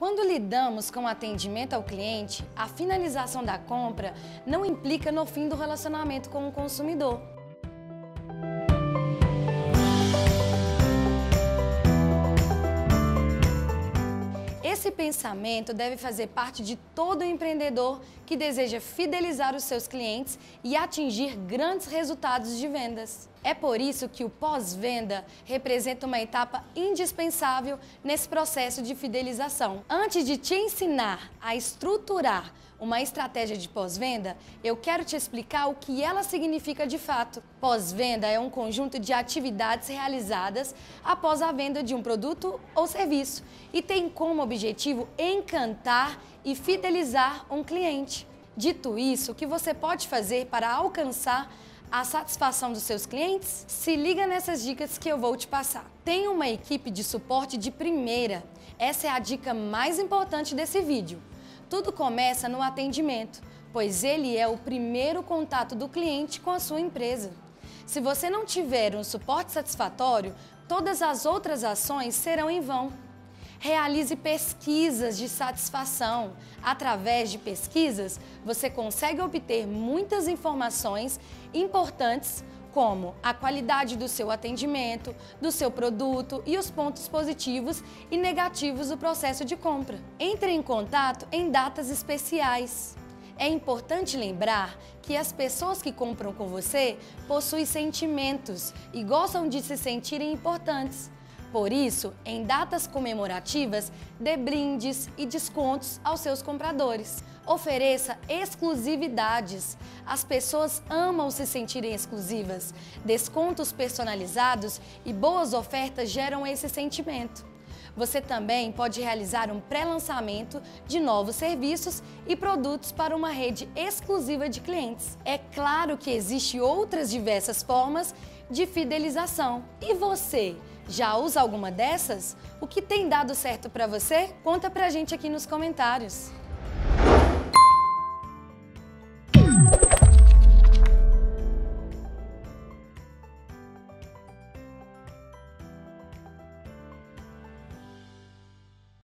Quando lidamos com atendimento ao cliente, a finalização da compra não implica no fim do relacionamento com o consumidor. Esse pensamento deve fazer parte de todo empreendedor que deseja fidelizar os seus clientes e atingir grandes resultados de vendas. É por isso que o pós-venda representa uma etapa indispensável nesse processo de fidelização. Antes de te ensinar a estruturar uma estratégia de pós-venda, eu quero te explicar o que ela significa de fato. Pós-venda é um conjunto de atividades realizadas após a venda de um produto ou serviço e tem como objetivo encantar e fidelizar um cliente. Dito isso, o que você pode fazer para alcançar a satisfação dos seus clientes? Se liga nessas dicas que eu vou te passar. Tenha uma equipe de suporte de primeira. Essa é a dica mais importante desse vídeo. Tudo começa no atendimento, pois ele é o primeiro contato do cliente com a sua empresa. Se você não tiver um suporte satisfatório, todas as outras ações serão em vão. Realize pesquisas de satisfação. Através de pesquisas, você consegue obter muitas informações importantes como a qualidade do seu atendimento, do seu produto e os pontos positivos e negativos do processo de compra. Entre em contato em datas especiais. É importante lembrar que as pessoas que compram com você possuem sentimentos e gostam de se sentirem importantes. Por isso, em datas comemorativas, dê brindes e descontos aos seus compradores. Ofereça exclusividades. As pessoas amam se sentirem exclusivas. Descontos personalizados e boas ofertas geram esse sentimento. Você também pode realizar um pré-lançamento de novos serviços e produtos para uma rede exclusiva de clientes. É claro que existem outras diversas formas de fidelização. E você? Já usa alguma dessas? O que tem dado certo para você? Conta pra gente aqui nos comentários.